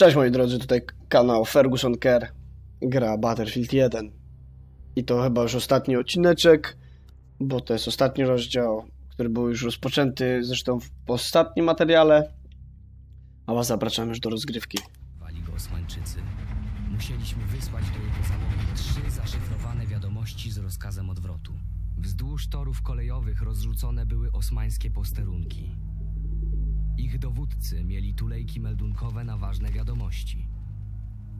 Cześć moi drodzy, tutaj kanał Ferguson Care, gra Battlefield 1. I to chyba już ostatni odcineczek, bo to jest ostatni rozdział, który był już rozpoczęty zresztą w ostatnim materiale. A was zapraszam już do rozgrywki. Wali go Osmańczycy. Musieliśmy wysłać do jego załogi trzy zaszyfrowane wiadomości z rozkazem odwrotu. Wzdłuż torów kolejowych rozrzucone były osmańskie posterunki. Ich dowódcy mieli tulejki meldunkowe na ważne wiadomości.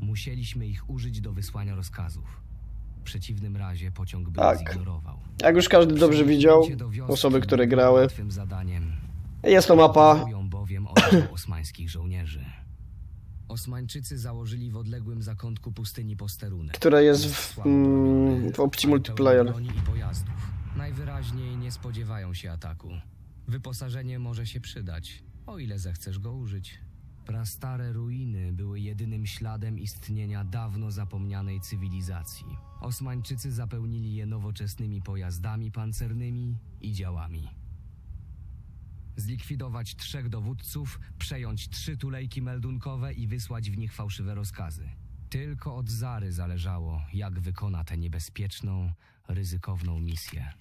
Musieliśmy ich użyć do wysłania rozkazów. W przeciwnym razie pociąg by Tak. zignorował. Jak już każdy dobrze widział, osoby, które grały, jest to mapa, bowiem osmańskich żołnierzy. Osmańczycy założyli w odległym zakątku pustyni posterunek. która jest w, mm, w opcji multiplayer. Najwyraźniej nie spodziewają się ataku. Wyposażenie może się przydać, o ile zechcesz go użyć. Prastare ruiny były jedynym śladem istnienia dawno zapomnianej cywilizacji. Osmańczycy zapełnili je nowoczesnymi pojazdami pancernymi i działami. Zlikwidować trzech dowódców, przejąć trzy tulejki meldunkowe i wysłać w nich fałszywe rozkazy. Tylko od Zary zależało, jak wykona tę niebezpieczną, ryzykowną misję.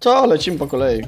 Co? Lecimy po kolei.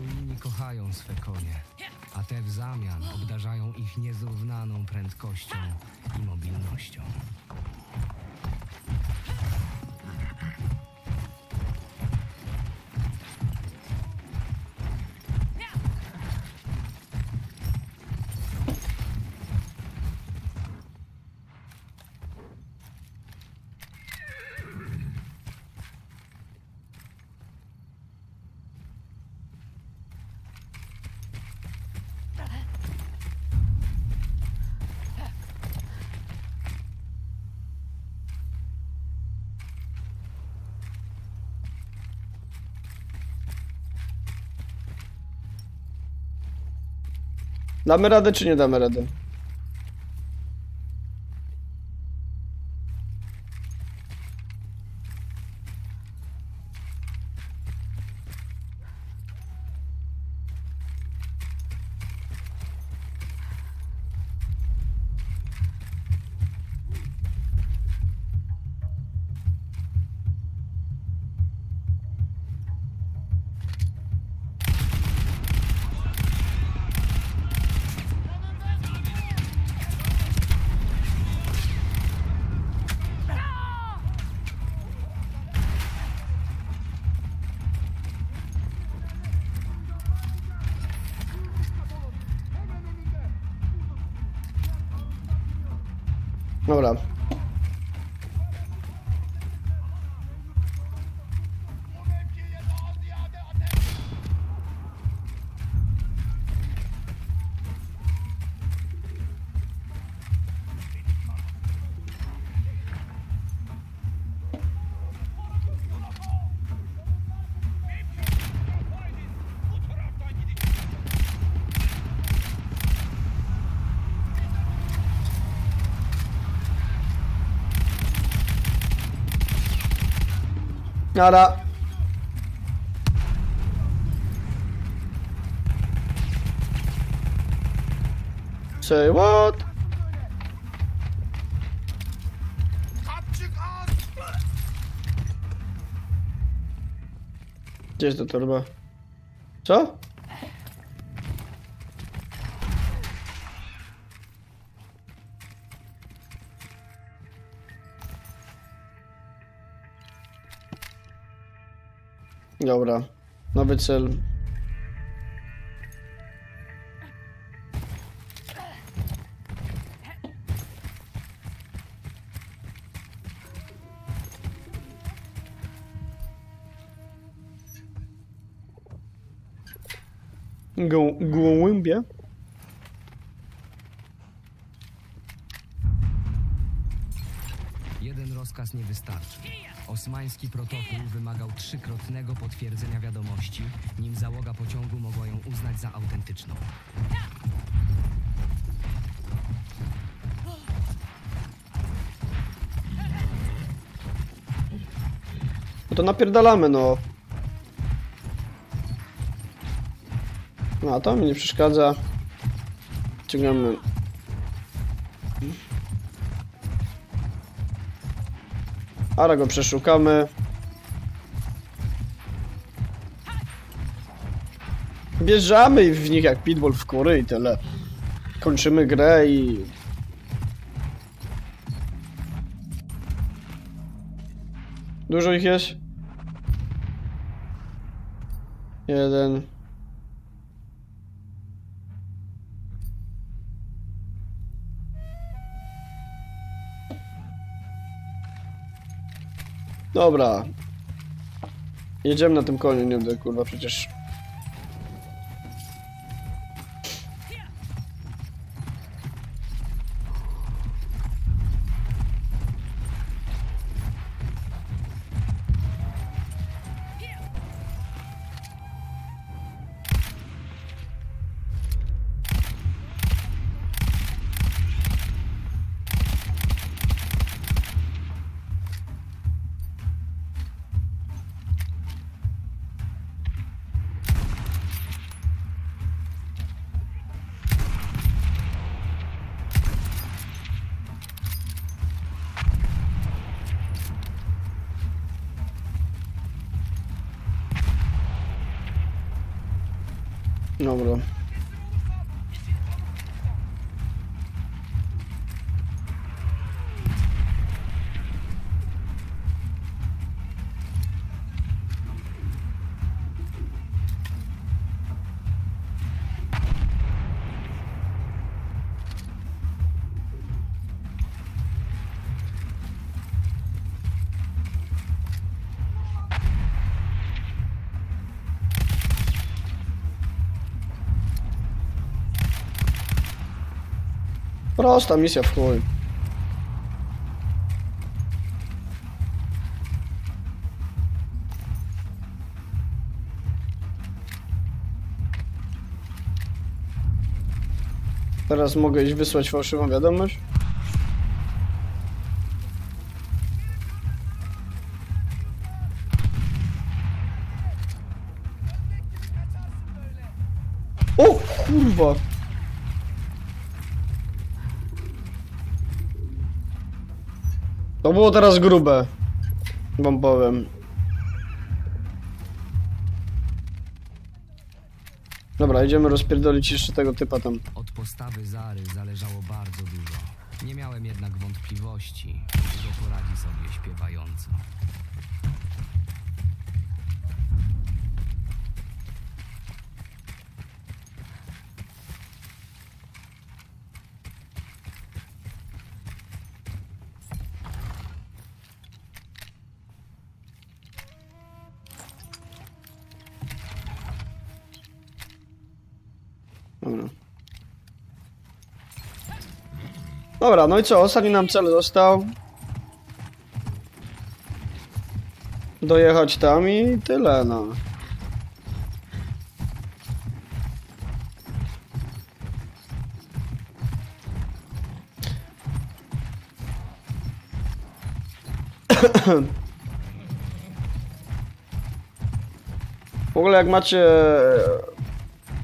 Damy radę czy nie damy radę? Nara. Say what? Gdzie jest ta torba? Co? Dobra. Nowy cel. Gołębie? Rozkaz nie wystarczy. Osmański protokół wymagał trzykrotnego potwierdzenia wiadomości, nim załoga pociągu mogła ją uznać za autentyczną. No to napierdalamy, no. No, to mi nie przeszkadza. Ciągamy. Ale go przeszukamy. Bierzamy w nich jak pitbull w kury i tyle. Kończymy grę i... Dużo ich jest? Jeden. Dobra. Jedziemy na tym koniu, nie będę kurwa przecież. Prosta misja w chuj. Teraz mogę iść wysłać fałszywą wiadomość. To było teraz grube. Wam powiem. Dobra, idziemy rozpierdolić jeszcze tego typa tam. Od postawy Zary zależało bardzo dużo. Nie miałem jednak wątpliwości, że poradzi sobie śpiewająco. Dobra, no i co? Ostatni nam cel został. Dojechać tam i tyle, no. W ogóle jak macie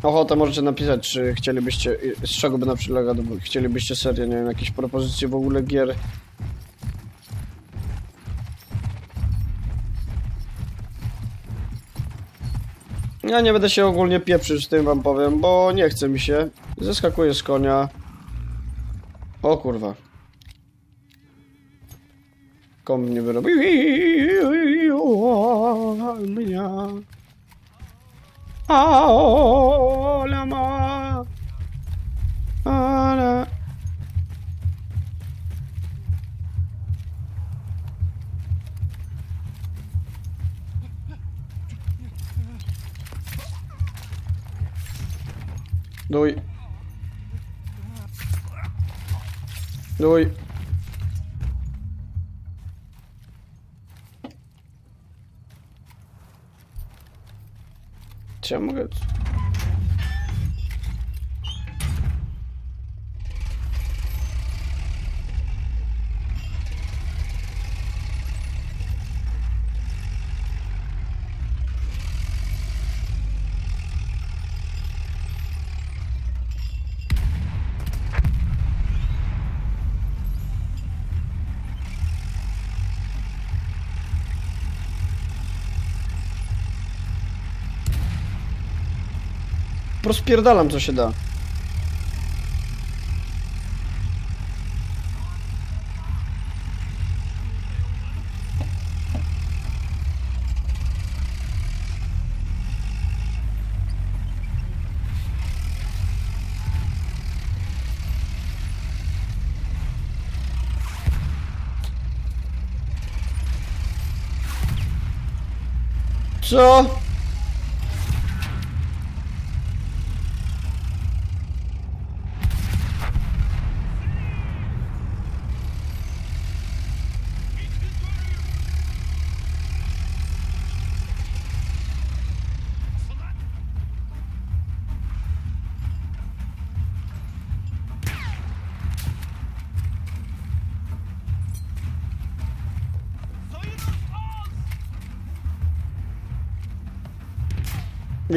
ochotę, możecie napisać, czy chcielibyście, z czego by na przykład chcielibyście serię, nie wiem, jakieś propozycje w ogóle gier. Ja nie będę się ogólnie pieprzyć z tym wam powiem, bo nie chce mi się. Zeskakuję z konia. O kurwa. Kom mnie wyrobił. Mnie. Hola ma. Hola. Duj. Duj. Czy ja mogę... Rozpierdalam co się da. Co?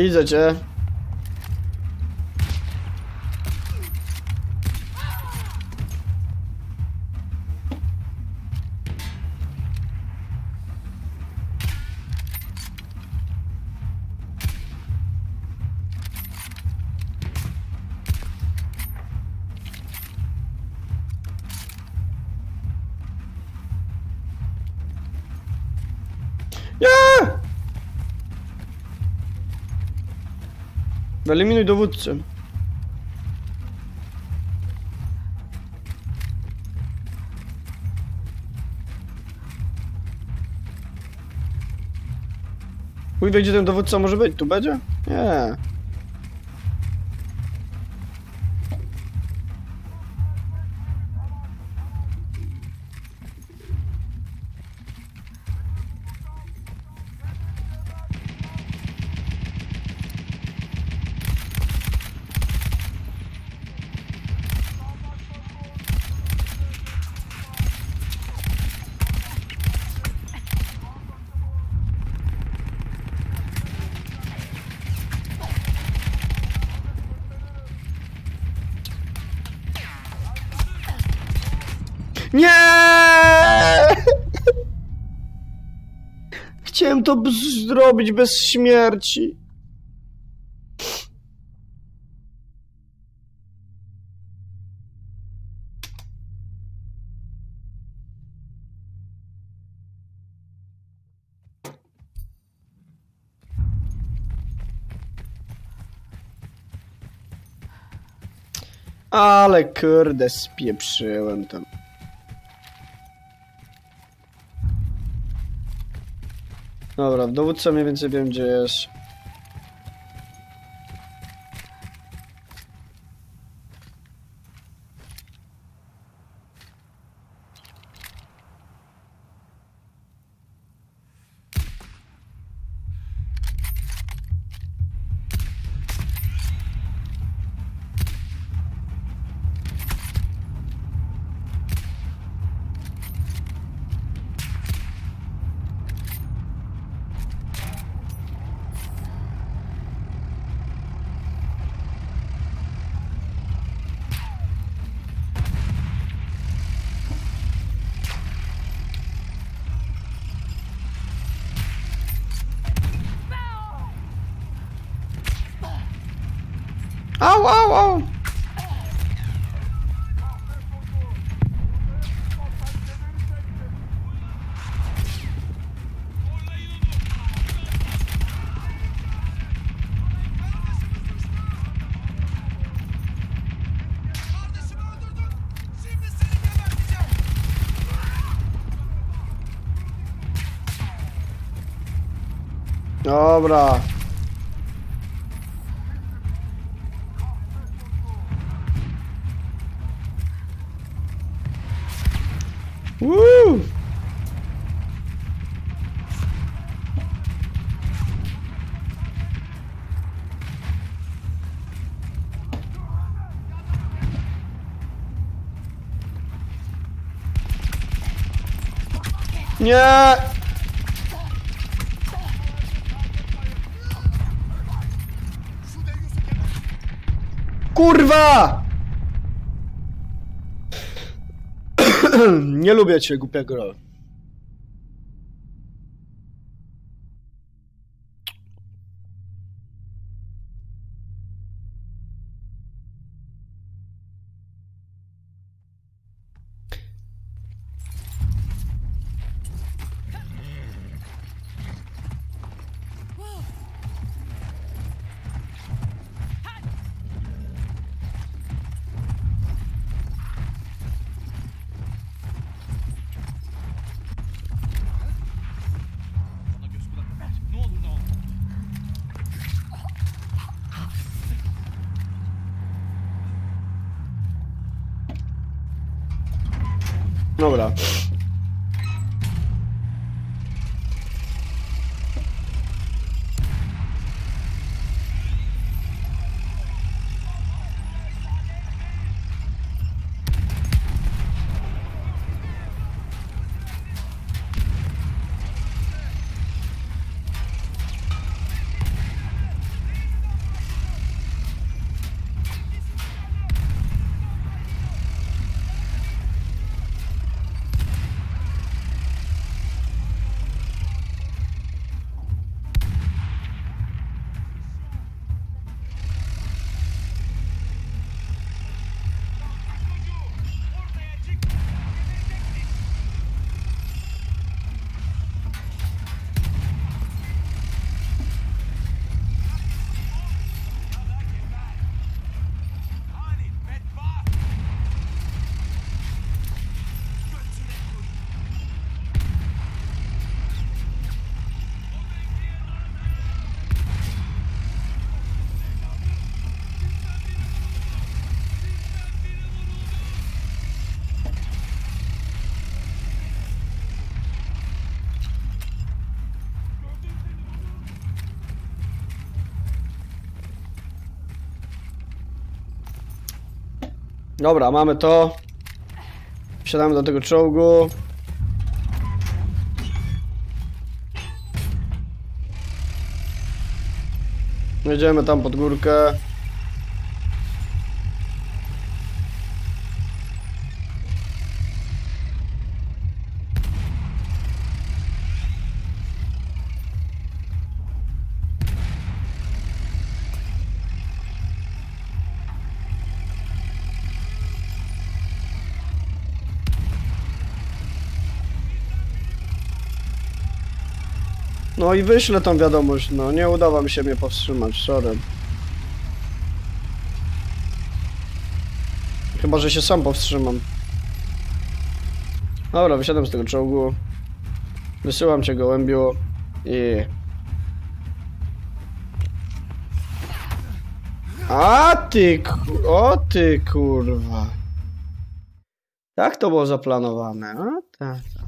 Widzę cię. Wyeliminuj dowódcę. Chuj wie, gdzie ten dowódca może być? Tu będzie? Nie! Chciałem to zrobić bez śmierci. Ale kurde, spieprzyłem tam. Dobra, w dowódca mniej więcej wiem gdzie jest. Au, au, au! Kardeşimi öldürdün. Şimdi seni geberteceğim. Dobra. Nie! Kurwa! Nie lubię cię, głupiego. Bana Dobra. Dobra, mamy to. Wsiadamy do tego czołgu. Jedziemy tam pod górkę. No i wyślę tą wiadomość, no nie udało mi się mnie powstrzymać, sorry. Chyba, że się sam powstrzymam. Dobra, wysiadam z tego czołgu. Wysyłam cię gołębiu i... A ty, o ty kurwa. Tak to było zaplanowane, a tak.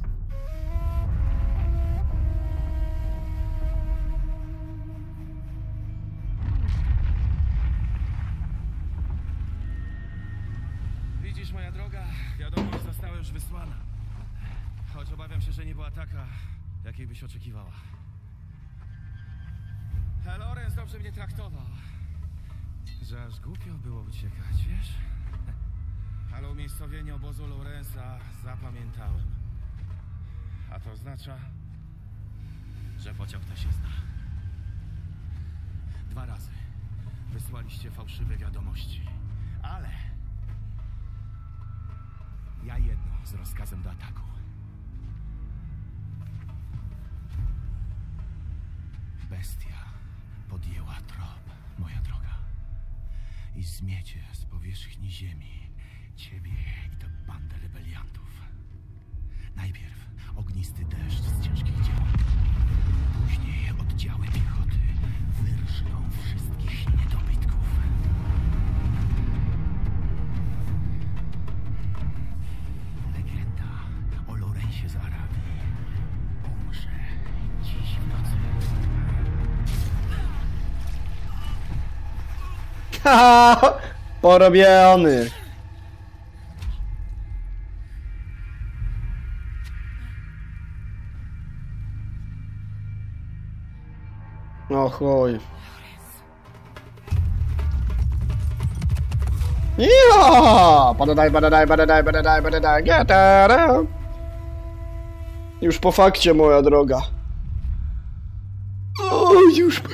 Haha! Porobiony! O chuj. Ja! Badadaj, badadaj, badadaj, badadaj, badadaj, getara! Już po fakcie, moja droga. O, już po...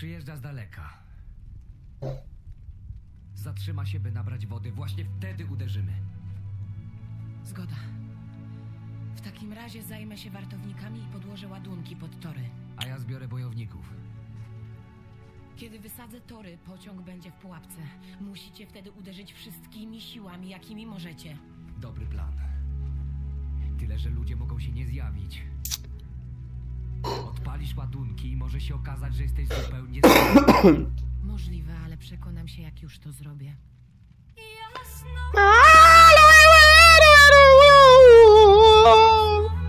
przyjeżdża z daleka. Zatrzyma się, by nabrać wody. Właśnie wtedy uderzymy. Zgoda. W takim razie zajmę się wartownikami i podłożę ładunki pod tory. A ja zbiorę bojowników. Kiedy wysadzę tory, pociąg będzie w pułapce. Musicie wtedy uderzyć wszystkimi siłami, jakimi możecie. Dobry plan. Tyle, że ludzie mogą się nie zjawić. Ładunki i może się okazać, że jesteś zupełnie. Możliwe, ale przekonam się, jak już to zrobię.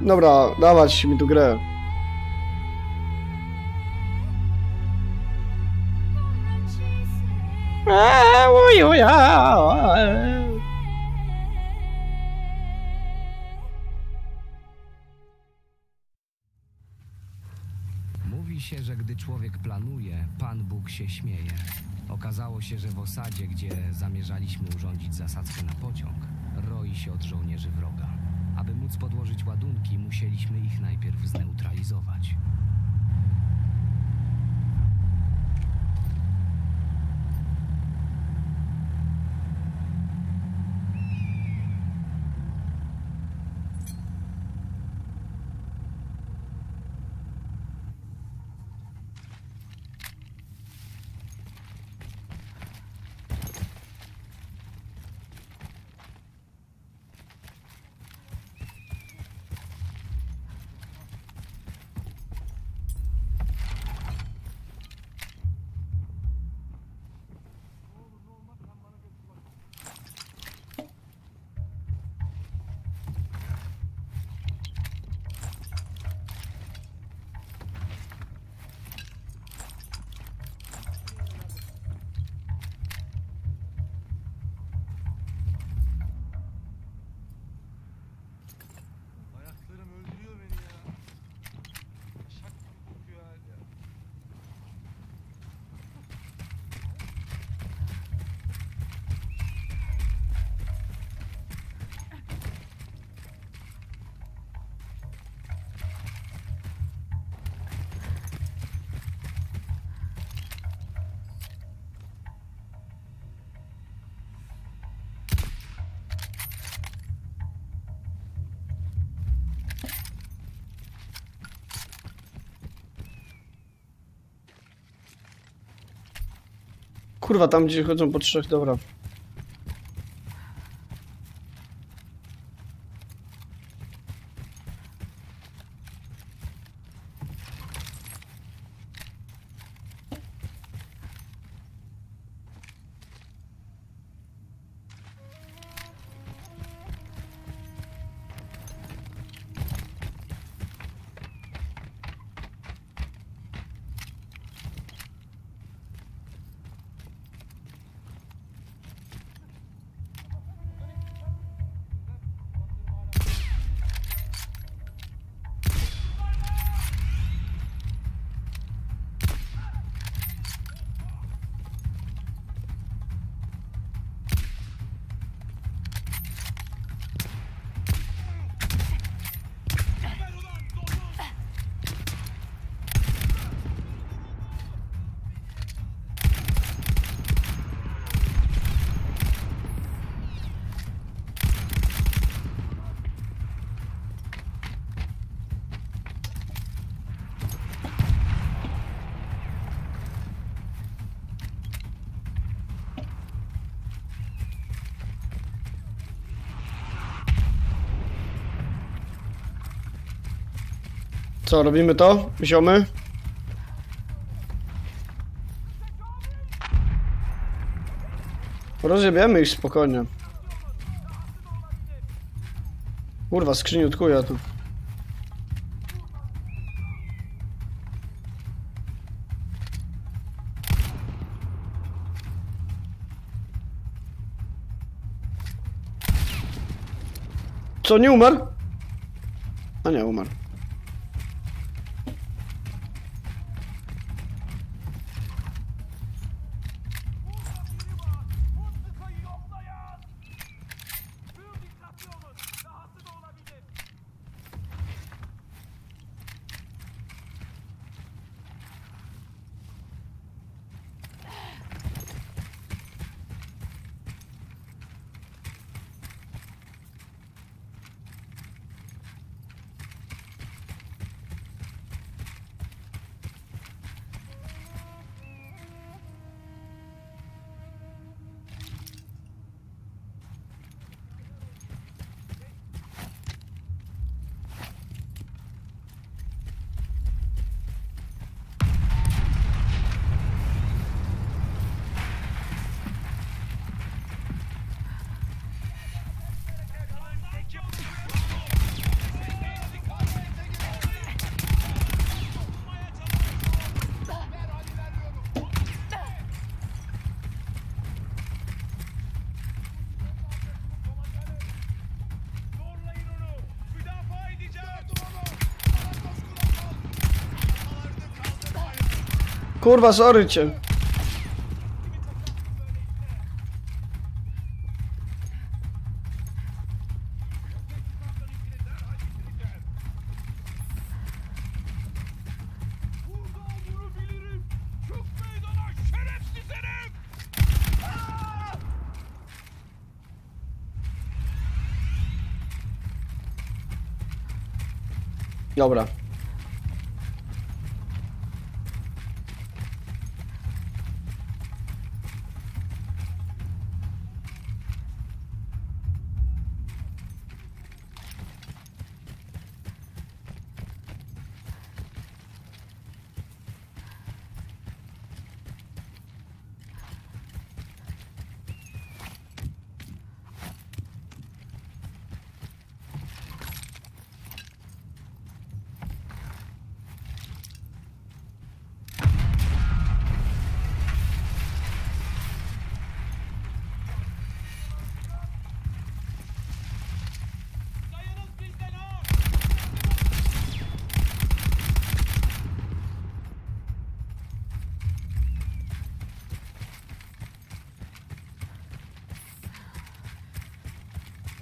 Dobra, dawać mi tu grę. Mówi planuje, Pan Bóg się śmieje. Okazało się, że w osadzie, gdzie zamierzaliśmy urządzić zasadzkę na pociąg, roi się od żołnierzy wroga. Aby móc podłożyć ładunki, musieliśmy ich najpierw zneutralizować. Kurwa, tam gdzie chodzą po trzech, dobra. Co, robimy to? Ziomy? Rozjebiemy ich spokojnie. Kurwa, skrzyniu tkuja tu. Co, nie umarł? A nie, umarł. Kurwa, sorry cię. Dobra.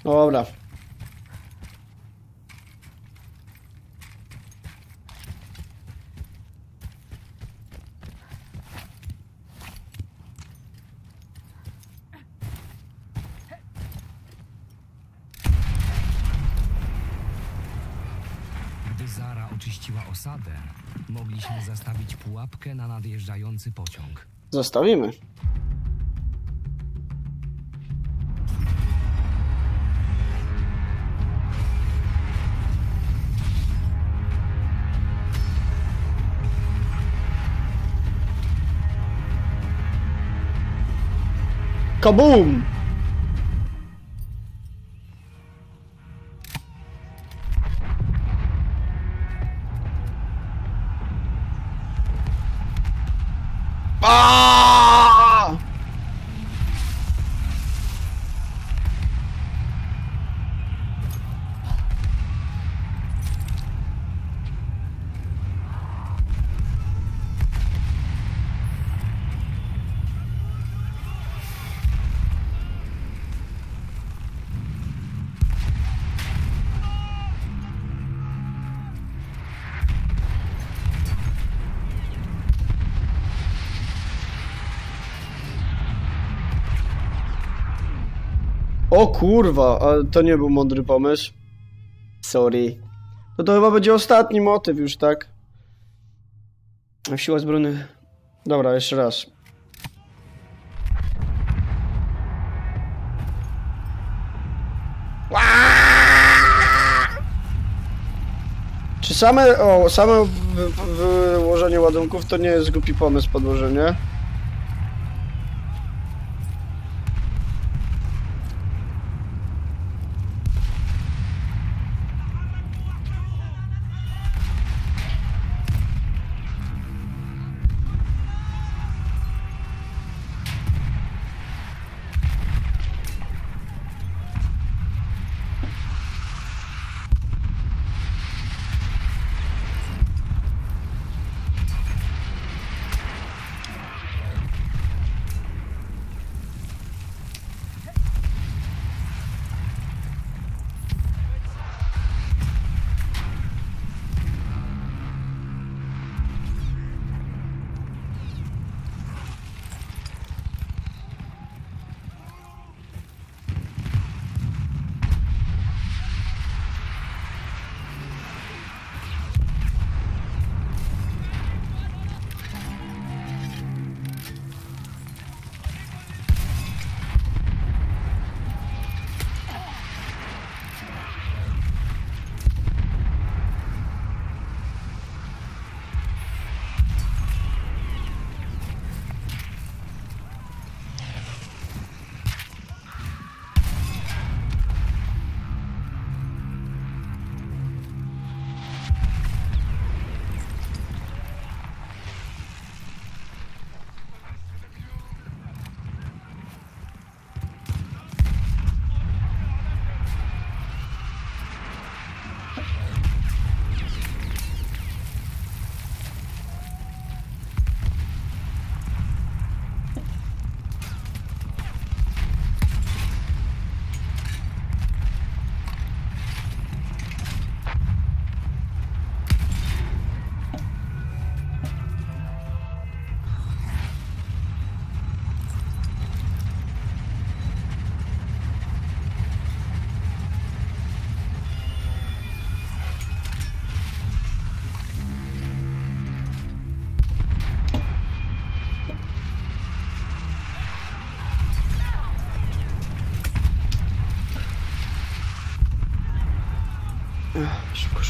Dobra. Gdy Zara oczyściła osadę, mogliśmy zastawić pułapkę na nadjeżdżający pociąg. Zostawimy. Kaboom! O kurwa, ale to nie był mądry pomysł. Sorry. No to chyba będzie ostatni motyw już, tak? Siła zbrojnych. Dobra, jeszcze raz. Czy same, o, same wy- wy- wyłożenie ładunków to nie jest głupi pomysł podłożenie?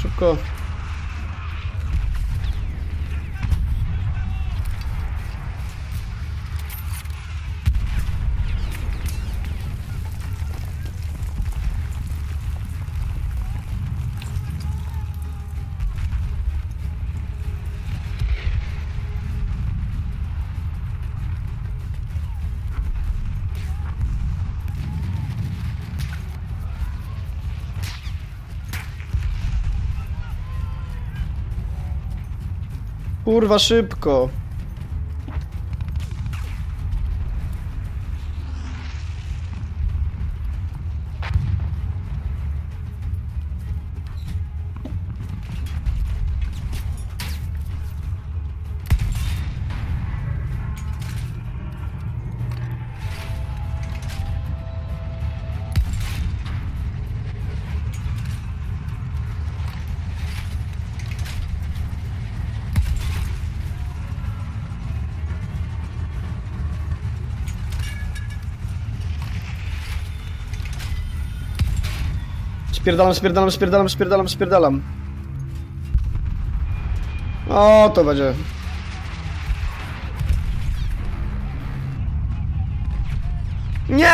Szybko, Kurwa, szybko. Spierdalam, spierdalam, spierdalam, spierdalam, spierdalam. O, to będzie. Nie!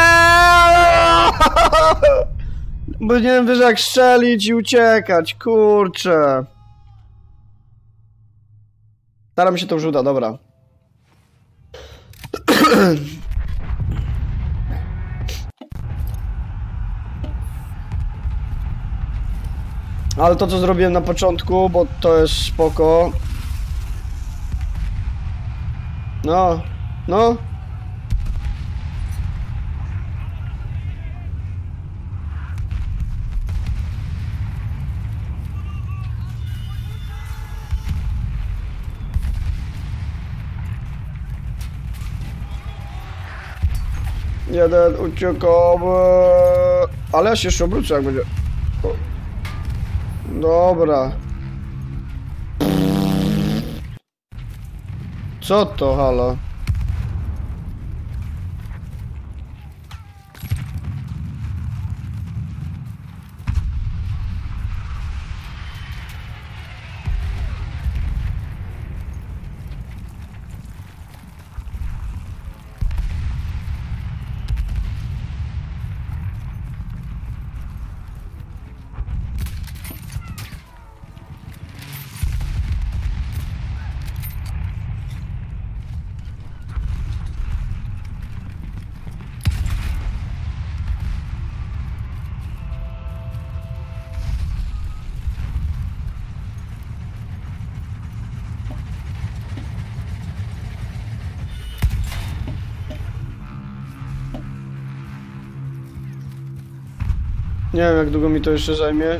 Bo nie wiem, wiesz jak strzelić i uciekać, kurczę. Staram się to już uda, dobra. Ale to co zrobiłem na początku, bo to jest spoko. No, no. Jeden uciekowy. Ale ja się jeszcze obrócę jak będzie. Dobra. Co to, halo? Nie wiem jak długo mi to jeszcze zajmie.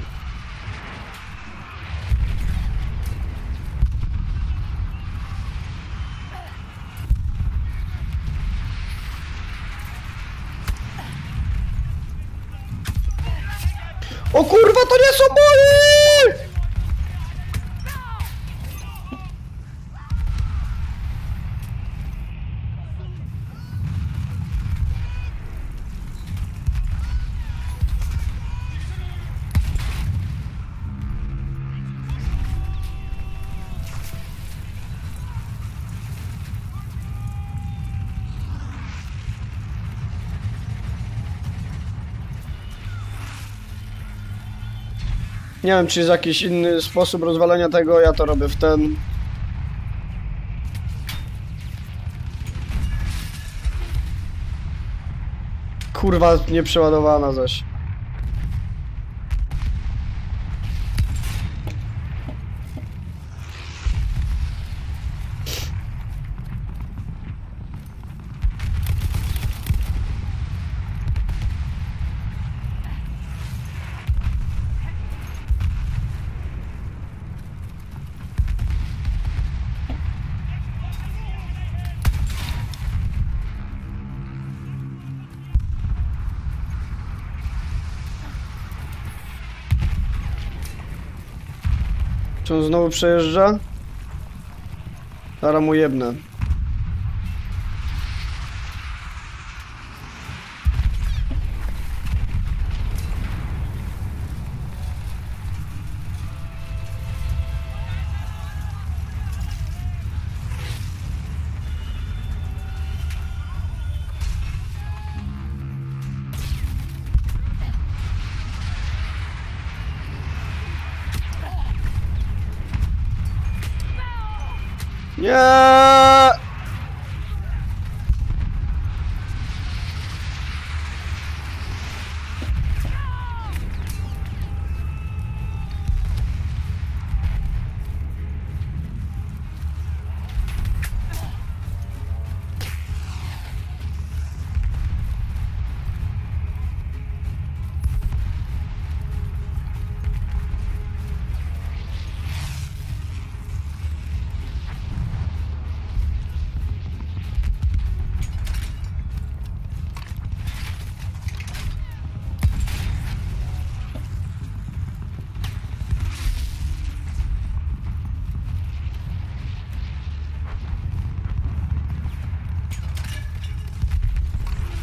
Nie wiem, czy jest jakiś inny sposób rozwalenia tego, ja to robię w ten. Kurwa, nieprzeładowana zaś. On znowu przejeżdża? Zaraz mu jebnę.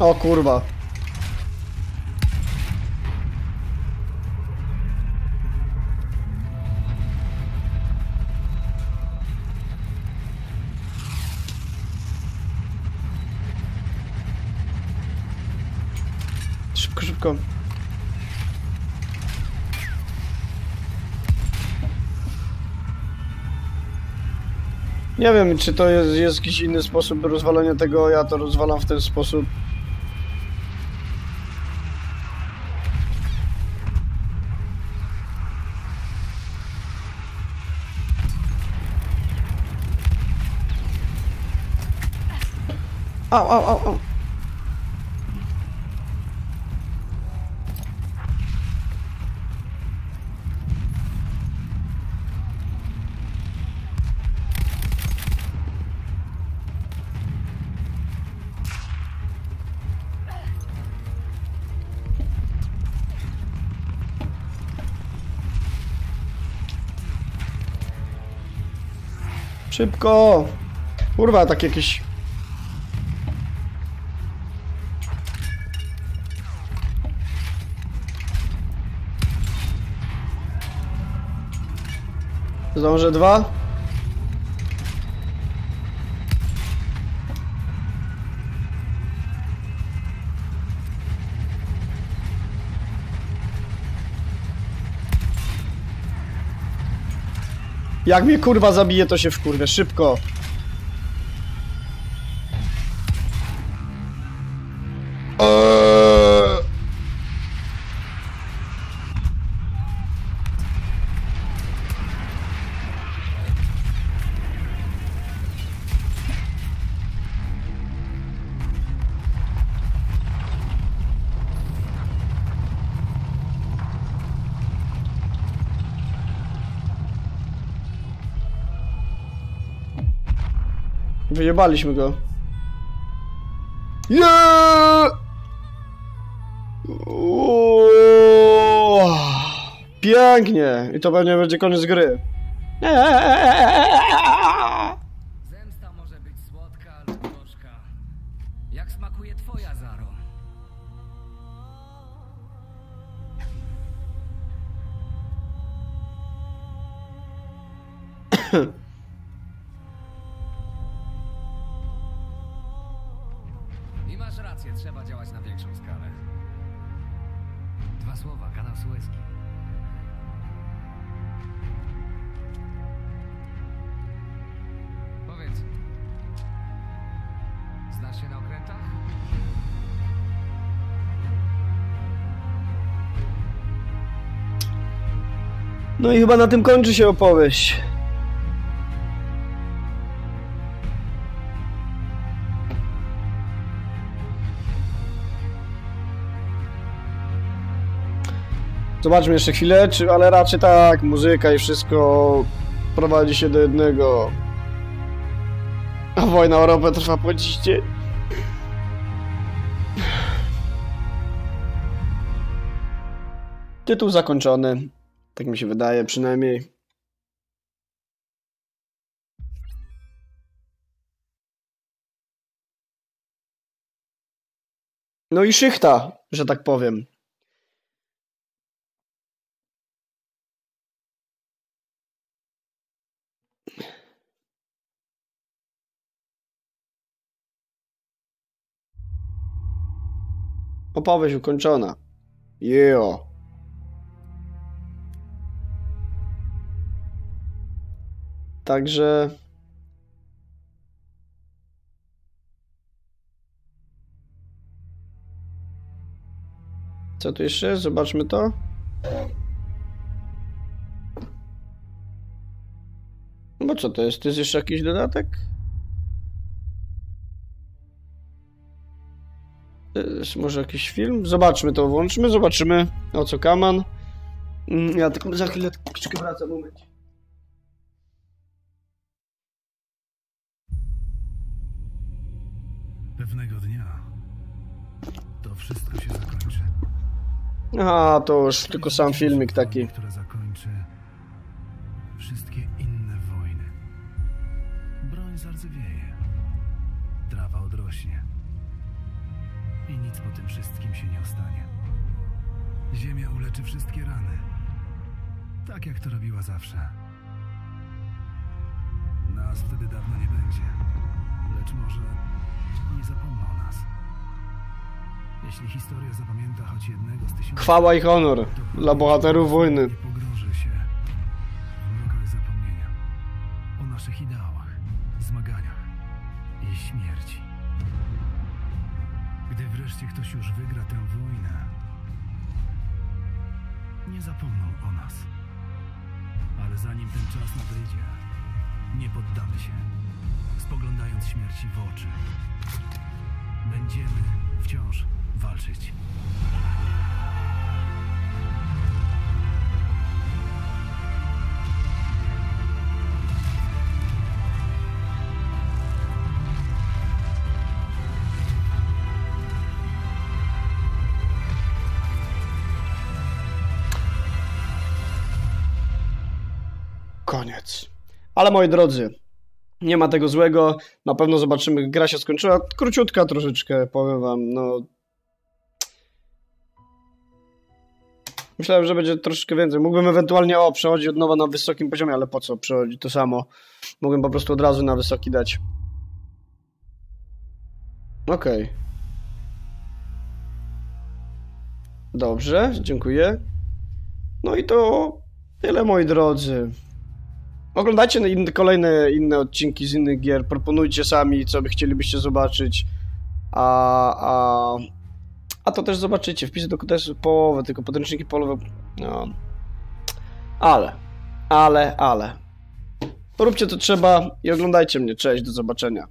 O kurwa. Szybko, szybko. Nie wiem, czy to jest, jest jakiś inny sposób rozwalenia tego, ja to rozwalam w ten sposób. Au, au, au, au. Szybko! Kurwa, tak jakieś... Zdążę dwa? Jak mnie kurwa zabije, to się wkurwę. Szybko. Wyjebaliśmy go. Yeah! Uuu. Pięknie! I to pewnie będzie koniec gry. Zemsta No i chyba na tym kończy się opowieść. Zobaczmy jeszcze chwilę, czy, ale raczej tak, muzyka i wszystko prowadzi się do jednego. A wojna o Europę trwa po dziś dzień. Tytuł zakończony. Tak mi się wydaje przynajmniej. No i szychta, że tak powiem. Opowieść ukończona. Yeah. Także. Co tu jeszcze jest? Zobaczmy to. Bo co to jest? To jest jeszcze jakiś dodatek? Jest może jakiś film? Zobaczmy to, włączmy, zobaczymy o co kaman. Mm, ja tylko za chwilę wracam, momencie. Pewnego dnia to wszystko się zakończy. A, to już tylko sam filmik taki. Która zakończy wszystkie inne wojny. Broń zardzewieje. Trawa odrośnie. I nic po tym wszystkim się nie ostanie. Ziemia uleczy wszystkie rany. Tak jak to robiła zawsze. Nas wtedy dawno nie będzie. Nie zapomną o nas. Jeśli historia zapamięta choć jednego z tysięcy... Chwała i honor dla bohaterów wojny. Nie pogrąży się w mrokach zapomnienia o naszych ideałach, zmaganiach i śmierci. Gdy wreszcie ktoś już wygra tę wojnę, nie zapomną o nas. Ale zanim ten czas nadejdzie, nie poddamy się, spoglądając śmierci w oczy. Będziemy wciąż walczyć. Koniec. Ale moi drodzy, nie ma tego złego. Na pewno zobaczymy. Gra się skończyła. Króciutka troszeczkę, powiem wam. No. Myślałem, że będzie troszeczkę więcej. Mógłbym ewentualnie o przechodzić od nowa na wysokim poziomie, ale po co przechodzić to samo? Mogłem po prostu od razu na wysoki dać. Okej. Dobrze, dziękuję. No i to tyle moi drodzy. Oglądajcie inne, kolejne inne odcinki z innych gier, proponujcie sami, co by chcielibyście zobaczyć. A, a, a to też zobaczycie. Wpisy do też połowę, tylko podręczniki polowe. No. Ale, ale, ale. Poróbcie to trzeba i oglądajcie mnie. Cześć, do zobaczenia.